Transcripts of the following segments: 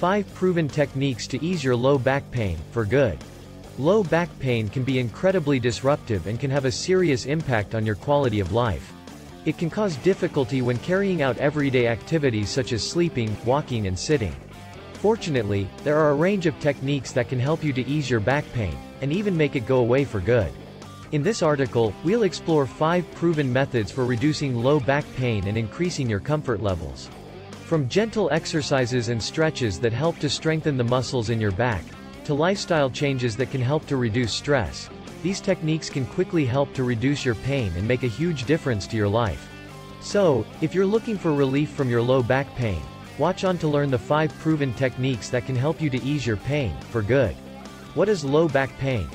5 Proven Techniques to Ease Your Low Back Pain, for good. Low back pain can be incredibly disruptive and can have a serious impact on your quality of life. It can cause difficulty when carrying out everyday activities such as sleeping, walking and sitting. Fortunately, there are a range of techniques that can help you to ease your back pain, and even make it go away for good. In this article, we'll explore 5 proven methods for reducing low back pain and increasing your comfort levels. From gentle exercises and stretches that help to strengthen the muscles in your back, to lifestyle changes that can help to reduce stress, these techniques can quickly help to reduce your pain and make a huge difference to your life. So, if you're looking for relief from your low back pain, watch on to learn the 5 proven techniques that can help you to ease your pain, for good. What is low back pain?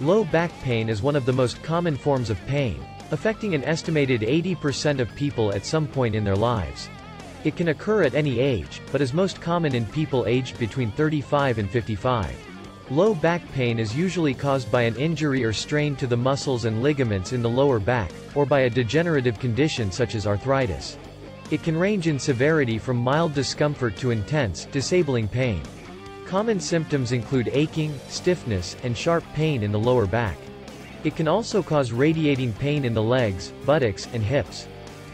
Low back pain is one of the most common forms of pain, affecting an estimated 80% of people at some point in their lives. It can occur at any age, but is most common in people aged between 35 and 55. Low back pain is usually caused by an injury or strain to the muscles and ligaments in the lower back, or by a degenerative condition such as arthritis. It can range in severity from mild discomfort to intense, disabling pain. Common symptoms include aching, stiffness, and sharp pain in the lower back. It can also cause radiating pain in the legs, buttocks, and hips.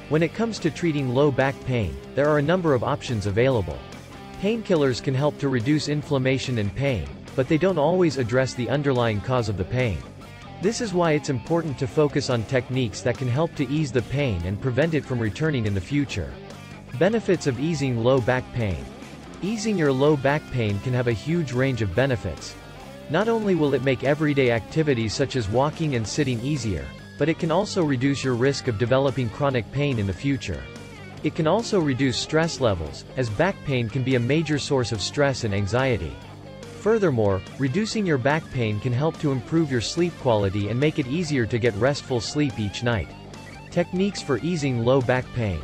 When it comes to treating low back pain, there are a number of options available. Painkillers can help to reduce inflammation and pain, but they don't always address the underlying cause of the pain. This is why it's important to focus on techniques that can help to ease the pain and prevent it from returning in the future. Benefits of easing low back pain. Easing your low back pain can have a huge range of benefits. Not only will it make everyday activities such as walking and sitting easier, but it can also reduce your risk of developing chronic pain in the future. It can also reduce stress levels, as back pain can be a major source of stress and anxiety. Furthermore, reducing your back pain can help to improve your sleep quality and make it easier to get restful sleep each night. Techniques for easing low back pain.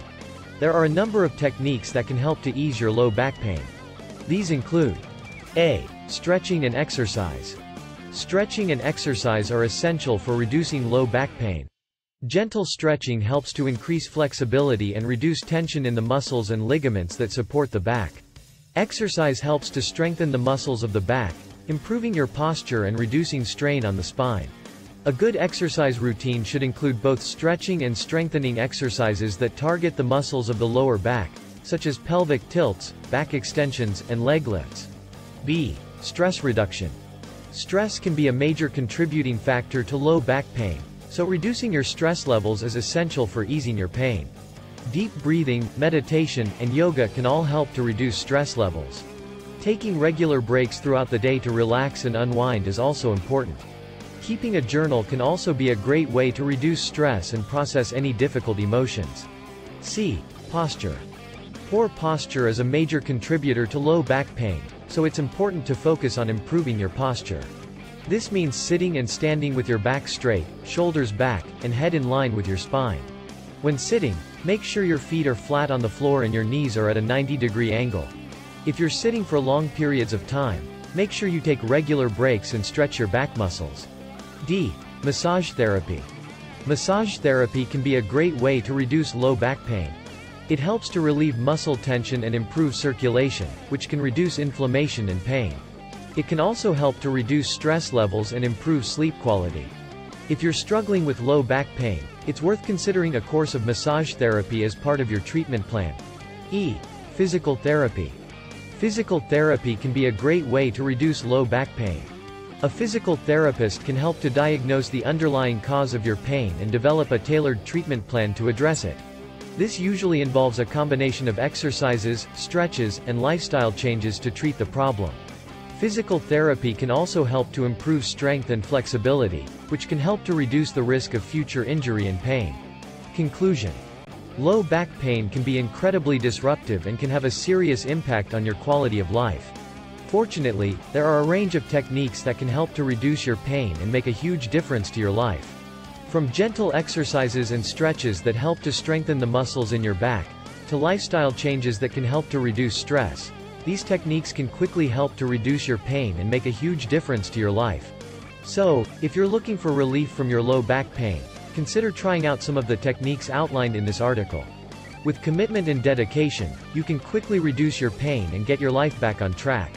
There are a number of techniques that can help to ease your low back pain. These include A. Stretching and exercise. Stretching and exercise are essential for reducing low back pain. Gentle stretching helps to increase flexibility and reduce tension in the muscles and ligaments that support the back. Exercise helps to strengthen the muscles of the back, improving your posture and reducing strain on the spine. A good exercise routine should include both stretching and strengthening exercises that target the muscles of the lower back, such as pelvic tilts, back extensions, and leg lifts. B. Stress reduction. Stress can be a major contributing factor to low back pain, so reducing your stress levels is essential for easing your pain. Deep breathing, meditation, and yoga can all help to reduce stress levels. Taking regular breaks throughout the day to relax and unwind is also important. Keeping a journal can also be a great way to reduce stress and process any difficult emotions. C. Posture. Poor posture is a major contributor to low back pain so it's important to focus on improving your posture. This means sitting and standing with your back straight, shoulders back, and head in line with your spine. When sitting, make sure your feet are flat on the floor and your knees are at a 90 degree angle. If you're sitting for long periods of time, make sure you take regular breaks and stretch your back muscles. D. Massage therapy. Massage therapy can be a great way to reduce low back pain. It helps to relieve muscle tension and improve circulation, which can reduce inflammation and pain. It can also help to reduce stress levels and improve sleep quality. If you're struggling with low back pain, it's worth considering a course of massage therapy as part of your treatment plan. E. Physical therapy. Physical therapy can be a great way to reduce low back pain. A physical therapist can help to diagnose the underlying cause of your pain and develop a tailored treatment plan to address it. This usually involves a combination of exercises, stretches, and lifestyle changes to treat the problem. Physical therapy can also help to improve strength and flexibility, which can help to reduce the risk of future injury and pain. Conclusion. Low back pain can be incredibly disruptive and can have a serious impact on your quality of life. Fortunately, there are a range of techniques that can help to reduce your pain and make a huge difference to your life. From gentle exercises and stretches that help to strengthen the muscles in your back, to lifestyle changes that can help to reduce stress, these techniques can quickly help to reduce your pain and make a huge difference to your life. So, if you're looking for relief from your low back pain, consider trying out some of the techniques outlined in this article. With commitment and dedication, you can quickly reduce your pain and get your life back on track.